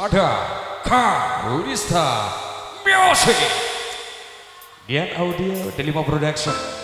ada Karunista Music Dian Audio Delima Production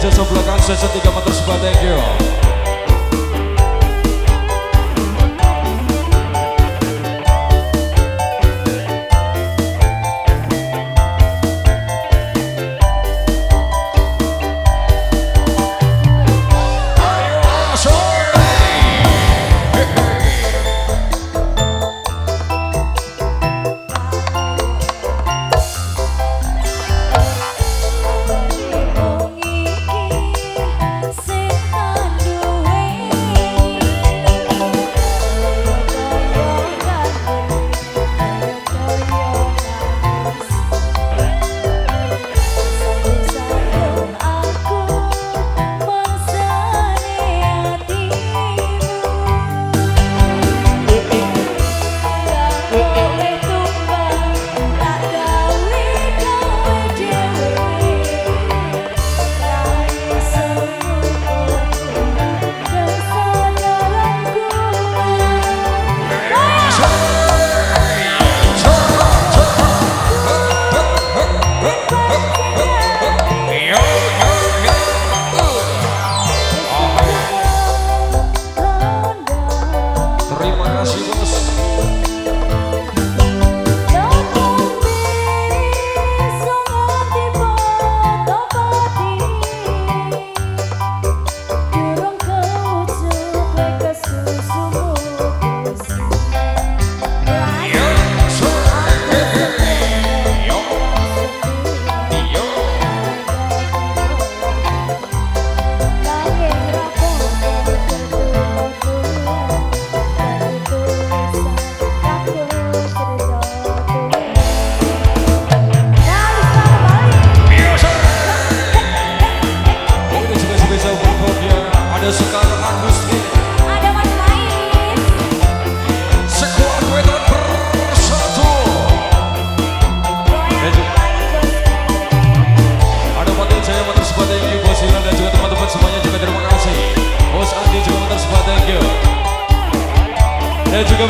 Session 3 Motor Sebuah Thank you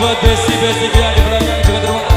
buat Besi Besi Gila di belakang juga terima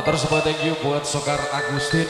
Matur sebuah thank you buat Sokar Agustin.